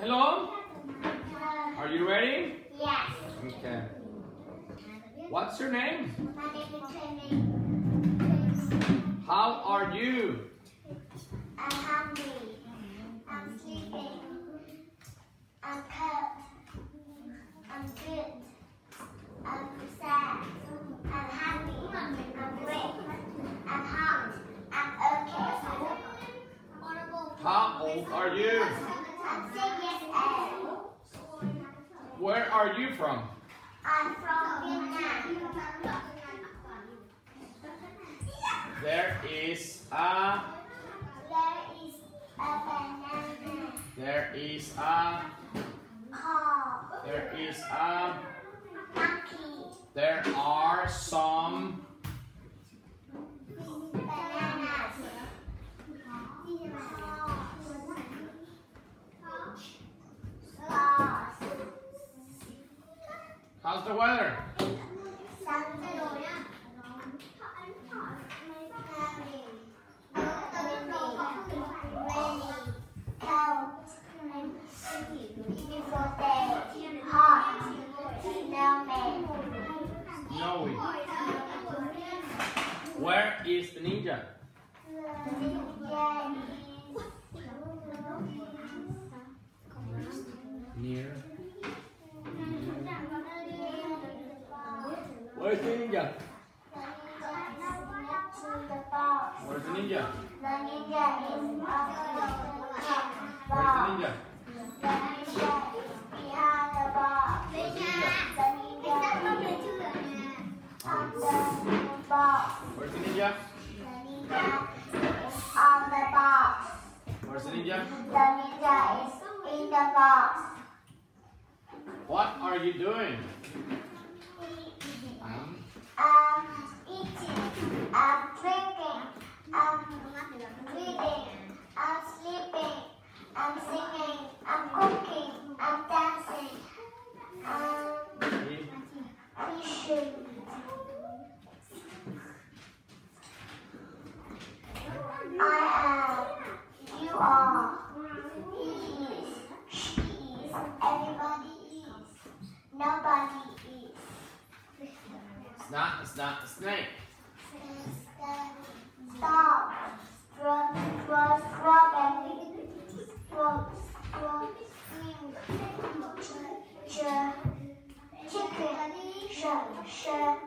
Hello? Are you ready? Yes. Okay. What's your name? My name is Training. How are you? I'm hungry. I'm sleeping. I'm cold. I'm good. I'm sad. I'm happy. I'm great. I'm hot. I'm okay. How old are you? I'm six years old. Where are you from? I'm from Vietnam. There is a There is a banana there is a there is a monkey. there are some the weather? Snowy. Where is the ninja? Near. Where's the ninja? Where's the ninja? The ninja is up the top. Where's the ninja? The ninja is behind the ball. Where's the ninja? The ninja is on the ball. Where's the ninja? The ninja is on the box. Where's the ninja? The ninja is in the box. What are you doing? Um, I'm eating. I'm drinking. I'm reading. I'm sleeping. I'm singing. I'm cooking. I'm dancing. I'm he- fishing. I am. You are. He is. She is. Everybody is. Nobody is. it's not, it's not a snake. Stop. Stro- stro- Strawberry. Stro- stro- ch- ch- Chicken. Sh- sh-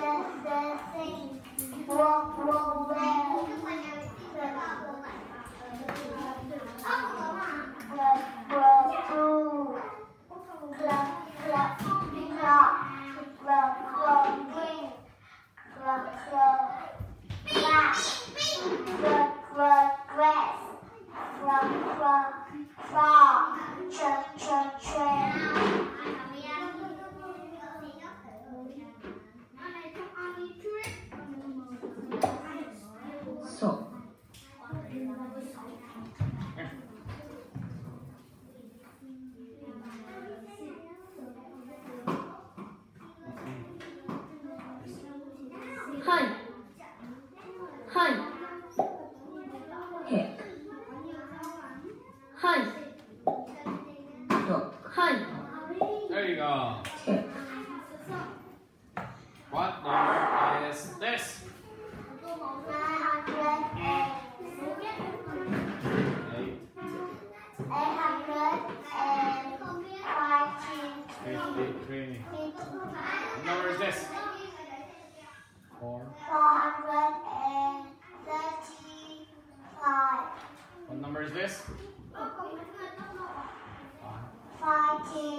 the the thing. Walk, walk, well. pasó. Eight hundred and fifty-three. What number is this? Four. four hundred and thirty-five, What number is this? Five. five, Five. five hundred